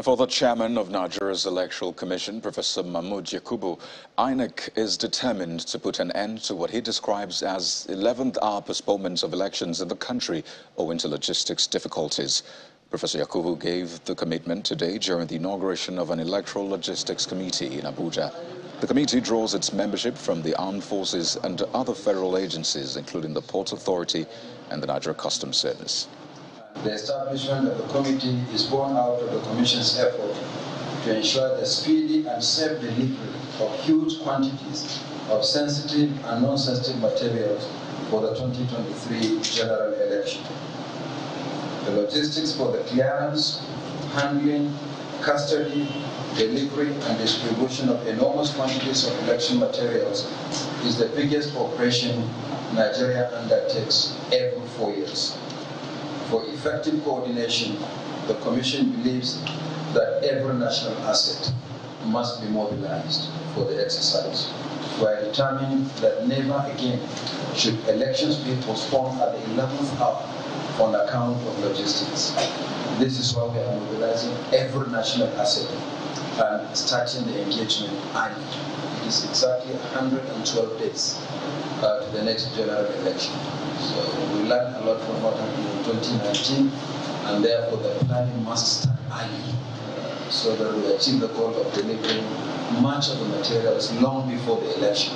For the chairman of Nigeria's Electoral Commission, Professor Mahmood Yakubu, INEC is determined to put an end to what he describes as 11th hour postponements of elections in the country owing to logistics difficulties. Professor Yakubu gave the commitment today during the inauguration of an electoral logistics committee in Abuja. The committee draws its membership from the armed forces and other federal agencies, including the Port Authority and the Nigeria Customs Service. The establishment of the committee is born out of the Commission's effort to ensure the speedy and safe delivery of huge quantities of sensitive and non-sensitive materials for the 2023 general election. The logistics for the clearance, handling, custody, delivery and distribution of enormous quantities of election materials is the biggest operation Nigeria undertakes every four years. For effective coordination, the Commission believes that every national asset must be mobilized for the exercise. We are determined that never again should elections be postponed at the 11th hour on account of logistics. This is why we are mobilizing every national asset and starting the engagement early. It is exactly 112 days uh, to the next general election. So we learned a lot from what happened in 2019, and therefore the planning must start early uh, so that we achieve the goal of delivering much of the materials long before the election.